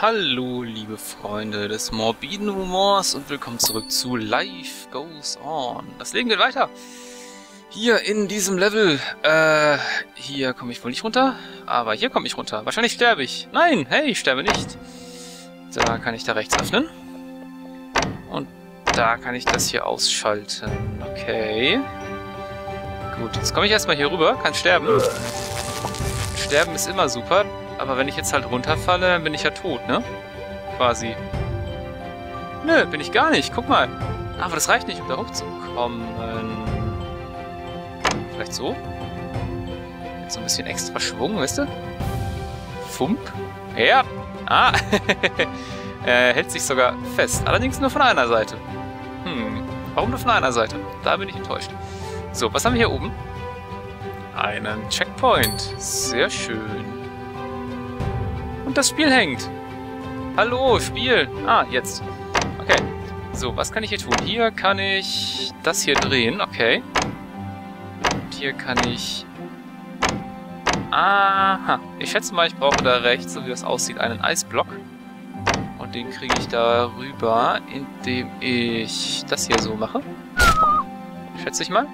Hallo, liebe Freunde des morbiden Humors und willkommen zurück zu Life Goes On. Das Leben geht weiter. Hier in diesem Level. Äh, hier komme ich wohl nicht runter, aber hier komme ich runter. Wahrscheinlich sterbe ich. Nein, hey, ich sterbe nicht. Da kann ich da rechts öffnen. Und da kann ich das hier ausschalten. Okay. Gut, jetzt komme ich erstmal hier rüber, kann sterben. Sterben ist immer super. Aber wenn ich jetzt halt runterfalle, dann bin ich ja tot, ne? Quasi. Nö, bin ich gar nicht. Guck mal. Aber das reicht nicht, um da hochzukommen. Vielleicht so? Mit so ein bisschen extra Schwung, weißt du? Fump. Ja. Ah. er hält sich sogar fest. Allerdings nur von einer Seite. Hm. Warum nur von einer Seite? Da bin ich enttäuscht. So, was haben wir hier oben? Einen Checkpoint. Sehr schön. Und das Spiel hängt. Hallo, Spiel. Ah, jetzt. Okay. So, was kann ich hier tun? Hier kann ich das hier drehen. Okay. Und hier kann ich... Aha. Ich schätze mal, ich brauche da rechts, so wie das aussieht, einen Eisblock. Und den kriege ich da rüber, indem ich das hier so mache. Schätze ich mal.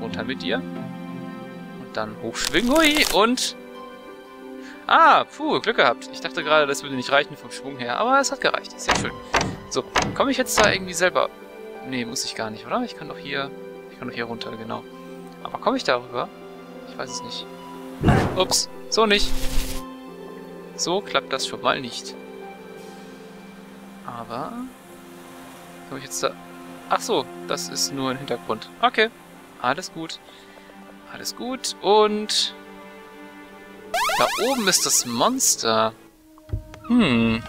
Runter mit dir. Und dann hochschwingen. Hui. Und Ah, puh, Glück gehabt. Ich dachte gerade, das würde nicht reichen vom Schwung her, aber es hat gereicht. Sehr schön. So, komme ich jetzt da irgendwie selber... Nee, muss ich gar nicht, oder? Ich kann doch hier... Ich kann doch hier runter, genau. Aber komme ich darüber? Ich weiß es nicht. Ups, so nicht. So klappt das schon mal nicht. Aber... Komme ich jetzt da... Ach so, das ist nur ein Hintergrund. Okay, alles gut. Alles gut und... Da oben ist das Monster. Hm.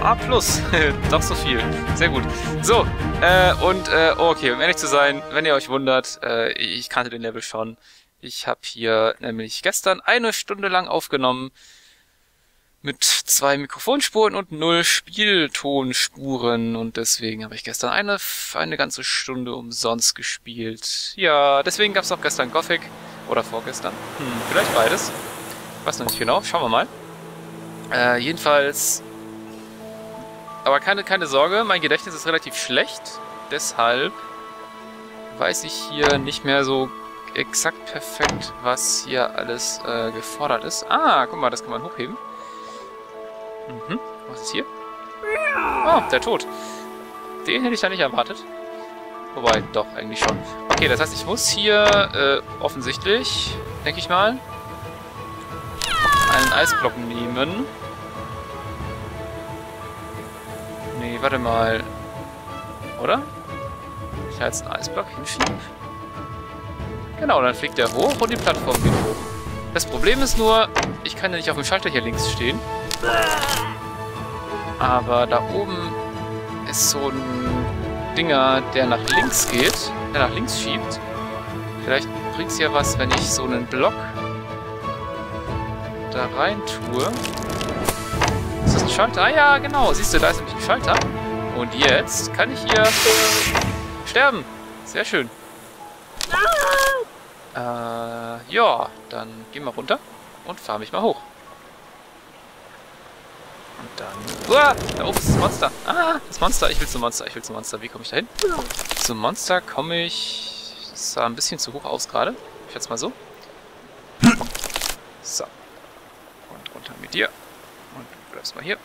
A plus. Doch so viel. Sehr gut. So, äh, und, äh, okay, um ehrlich zu sein, wenn ihr euch wundert, äh, ich kannte den Level schon. Ich habe hier nämlich gestern eine Stunde lang aufgenommen mit zwei Mikrofonspuren und null Spieltonspuren und deswegen habe ich gestern eine, eine ganze Stunde umsonst gespielt. Ja, deswegen gab es auch gestern Gothic oder vorgestern. Hm, vielleicht beides. Weiß noch nicht genau, schauen wir mal. Äh, jedenfalls... Aber keine, keine Sorge, mein Gedächtnis ist relativ schlecht, deshalb weiß ich hier nicht mehr so exakt perfekt, was hier alles äh, gefordert ist. Ah, guck mal, das kann man hochheben. Mhm. Was ist hier? Oh, der Tod. Den hätte ich da nicht erwartet. Wobei, doch, eigentlich schon. Okay, das heißt, ich muss hier äh, offensichtlich, denke ich mal, einen Eisblock nehmen. Nee, warte mal. Oder? Ich da jetzt einen Eisblock hinschiebe? Genau, dann fliegt er hoch und die Plattform geht hoch. Das Problem ist nur, ich kann ja nicht auf dem Schalter hier links stehen. Aber da oben ist so ein Dinger, der nach links geht, der nach links schiebt. Vielleicht bringt es ja was, wenn ich so einen Block da rein tue. Ist das ein Schalter? Ah ja, genau. Siehst du, da ist nämlich ein Schalter. Und jetzt kann ich hier sterben. Sehr schön. Äh, ja, dann gehen wir runter und fahren mich mal hoch. Dann... Uah, da oben ist das Monster. Ah, das Monster. Ich will zum Monster. Ich will zum Monster. Wie komme ich da hin? Zum Monster komme ich... Das sah ein bisschen zu hoch aus gerade. Ich schätze mal so. So. Und runter mit dir. Und du bleibst mal hier.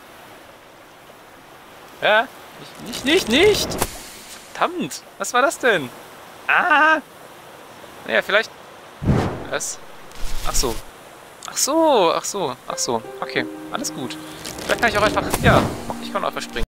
Ja, nicht, nicht, nicht, nicht! Verdammt! Was war das denn? Ah! Naja, vielleicht... Was? Ach so. Ach so, ach so, ach so. Okay, alles gut. Vielleicht kann ich auch einfach... Ja, ich kann auch einfach springen.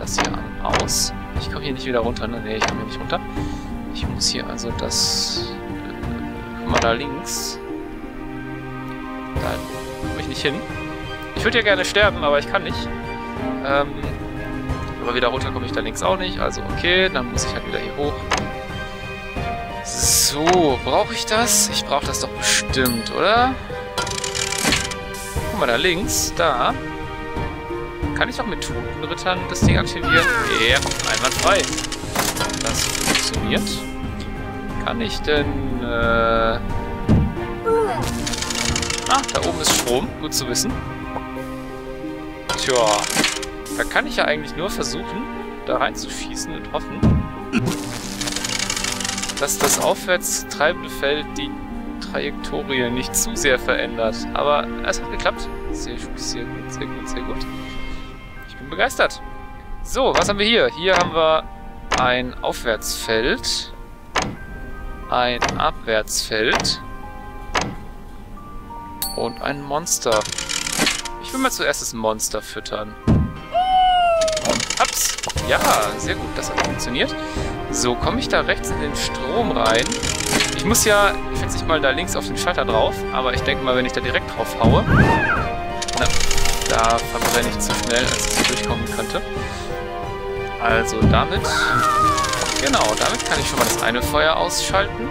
Das hier aus. Ich komme hier nicht wieder runter, ne? Ne, ich komme hier nicht runter. Ich muss hier also das... Äh, guck mal, da links. Da komme ich nicht hin. Ich würde ja gerne sterben, aber ich kann nicht. Ähm, aber wieder runter komme ich da links auch nicht. Also okay, dann muss ich halt wieder hier hoch. So, brauche ich das? Ich brauche das doch bestimmt, oder? Guck mal, da links, da. Kann ich auch mit Totenrittern das Ding aktivieren? Ja, einwandfrei. Das funktioniert. Kann ich denn... Äh... Ah, da oben ist Strom. Gut zu wissen. Tja, da kann ich ja eigentlich nur versuchen, da reinzuschießen und hoffen, dass das aufwärts treibende Feld die Trajektorie nicht zu sehr verändert. Aber es hat geklappt. Sehr, sehr gut, sehr gut, sehr gut. Begeistert. So, was haben wir hier? Hier haben wir ein Aufwärtsfeld, ein Abwärtsfeld und ein Monster. Ich will mal zuerst das Monster füttern. Ups. Ja, sehr gut. Das hat funktioniert. So, komme ich da rechts in den Strom rein? Ich muss ja, ich setze ich mal da links auf den Schalter drauf, aber ich denke mal, wenn ich da direkt drauf haue, na, da verbrenne ich zu schnell, als es durchkommen könnte. Also damit, genau, damit kann ich schon mal das eine Feuer ausschalten.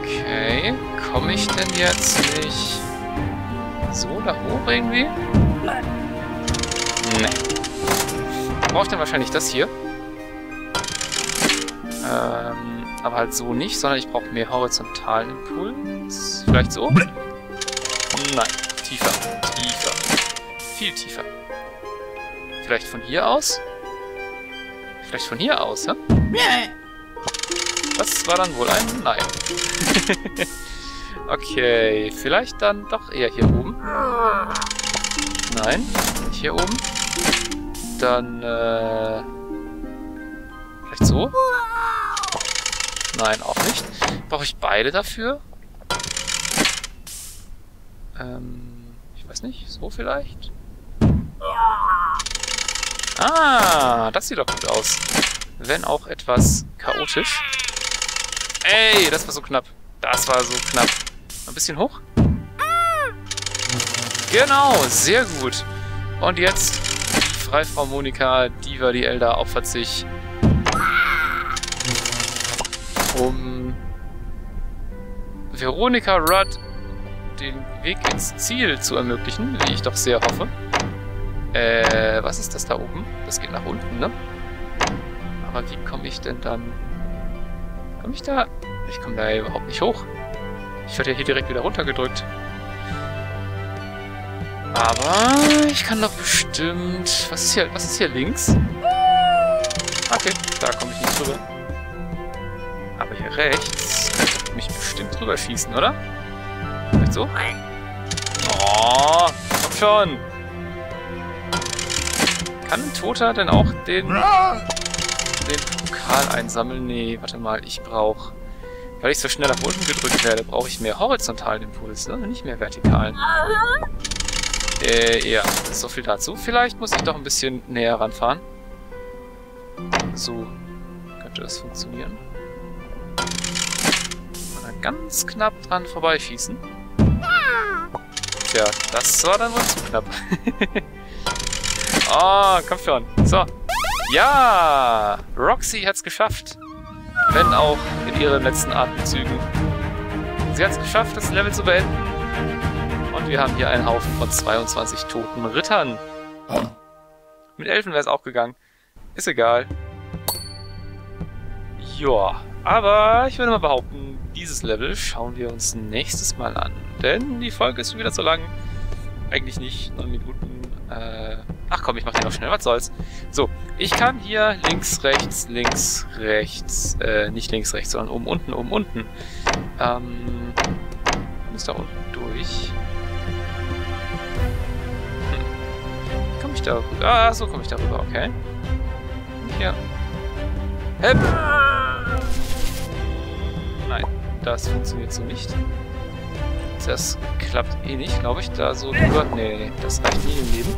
Okay, komme ich denn jetzt nicht so da hoch irgendwie? Nee. Brauche ich dann wahrscheinlich das hier. Ähm, aber halt so nicht, sondern ich brauche mehr horizontalen Impuls. Vielleicht so? Nein. Tiefer. Tiefer. Viel tiefer. Vielleicht von hier aus? Vielleicht von hier aus, hä? Das war dann wohl ein Nein. okay, vielleicht dann doch eher hier oben. Nein, nicht hier oben. Dann, äh... Vielleicht so? Nein, auch nicht. Brauche ich beide dafür? Ähm, ich weiß nicht. So vielleicht? Ah, das sieht doch gut aus. Wenn auch etwas chaotisch. Ey, das war so knapp. Das war so knapp. Ein bisschen hoch? Genau, sehr gut. Und jetzt Freifrau Monika Diva, die Elder, opfert sich, um Veronika Rudd den Weg ins Ziel zu ermöglichen, wie ich doch sehr hoffe. Äh, was ist das da oben? Das geht nach unten, ne? Aber wie komme ich denn dann... Komme ich da... Ich komme da überhaupt nicht hoch. Ich werde ja hier direkt wieder runtergedrückt. Aber ich kann doch bestimmt... Was ist hier, was ist hier links? Okay, da komme ich nicht drüber. Aber hier rechts kann ich mich bestimmt drüber schießen, oder? Vielleicht so? Oh, komm schon! Kann ein Toter denn auch den, den Pokal einsammeln? Nee, warte mal, ich brauche... Weil ich so schnell nach unten gedrückt werde, brauche ich mehr horizontalen Impuls, ne? nicht mehr vertikalen. Äh, ja, so viel dazu. Vielleicht muss ich doch ein bisschen näher ranfahren. So könnte das funktionieren. Mal ganz knapp dran vorbeischießen. Tja, das war dann wohl zu knapp. oh, komm schon. So. Ja! Roxy hat's geschafft. Wenn auch in ihren letzten Atemzügen. Sie hat's geschafft, das Level zu beenden. Und wir haben hier einen Haufen von 22 toten Rittern. Mit Elfen wäre es auch gegangen. Ist egal. Ja, aber ich würde mal behaupten, dieses Level schauen wir uns nächstes Mal an. Denn die Folge ist schon wieder so lang. Eigentlich nicht, 9 Minuten. Äh, ach komm, ich mach den noch schnell, was soll's. So, ich kann hier links, rechts, links, rechts, äh, nicht links, rechts, sondern oben, unten, oben, unten. Ähm, muss da unten durch. komme ich da rüber? Ah, so komme ich da rüber, okay. Hier. Hep! Das funktioniert so nicht. Das klappt eh nicht, glaube ich, da so drüber. Nee, das reicht nie im Leben.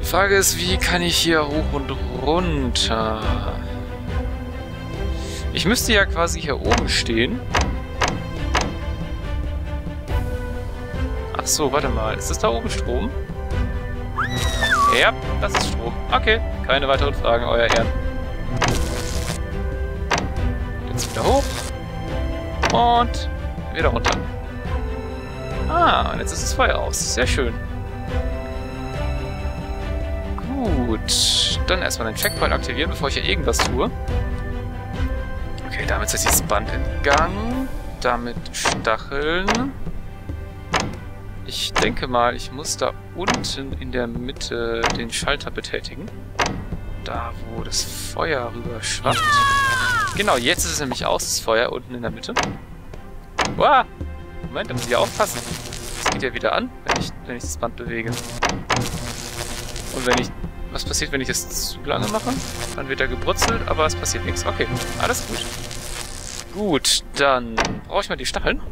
Die Frage ist, wie kann ich hier hoch und runter? Ich müsste ja quasi hier oben stehen. Ach so, warte mal. Ist das da oben Strom? Ja, das ist Strom. Okay, keine weiteren Fragen, euer Ehren. Jetzt wieder hoch. Und wieder runter. Ah, und jetzt ist das Feuer aus. Sehr schön. Gut. Dann erstmal den Checkpoint aktivieren, bevor ich hier irgendwas tue. Okay, damit ich das Band in Gang. Damit Stacheln. Ich denke mal, ich muss da unten in der Mitte den Schalter betätigen. Da, wo das Feuer rüber schwappt. Genau, jetzt ist es nämlich aus, das Feuer unten in der Mitte. Wow! Moment, da muss ich aufpassen. Das geht ja wieder an, wenn ich, wenn ich das Band bewege. Und wenn ich... Was passiert, wenn ich das zu lange mache? Dann wird er gebrutzelt, aber es passiert nichts. Okay, alles gut. Gut, dann brauche ich mal die Stacheln.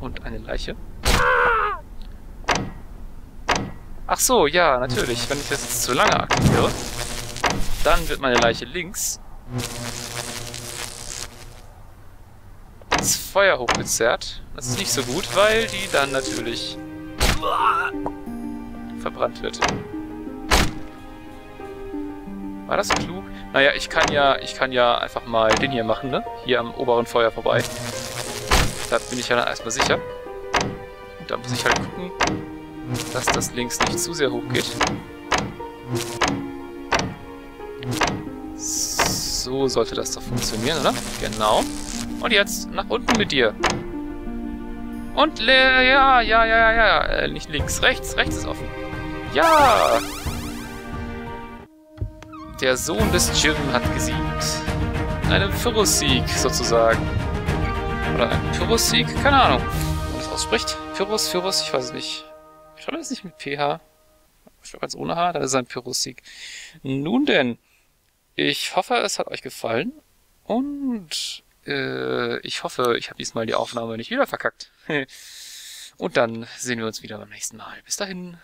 Und eine Leiche. Ach so, ja, natürlich. Wenn ich das jetzt zu lange aktiviere, dann wird meine Leiche links ins Feuer hochgezerrt. Das ist nicht so gut, weil die dann natürlich verbrannt wird. War das klug? Naja, ich kann ja, ich kann ja einfach mal den hier machen, ne? Hier am oberen Feuer vorbei. Da bin ich ja dann erstmal sicher. Und da muss ich halt gucken, dass das links nicht zu sehr hoch geht. So sollte das doch funktionieren, oder? Genau. Und jetzt nach unten mit dir. Und leer, ja, ja, ja, ja, ja. Äh, nicht links, rechts. Rechts ist offen. Ja! Der Sohn des Jim hat gesiegt. Einem Pyrrhus-Sieg, sozusagen. Oder ein Pyrrhus-Sieg? Keine Ahnung, wie man das ausspricht. Pyrrhus, Pyrrhus, ich weiß es nicht. Ich glaube, das nicht mit PH. Ich glaube, als ohne H, dann ist es ein Pyrrhus-Sieg. Nun denn, ich hoffe, es hat euch gefallen. Und äh, ich hoffe, ich habe diesmal die Aufnahme nicht wieder verkackt. Und dann sehen wir uns wieder beim nächsten Mal. Bis dahin.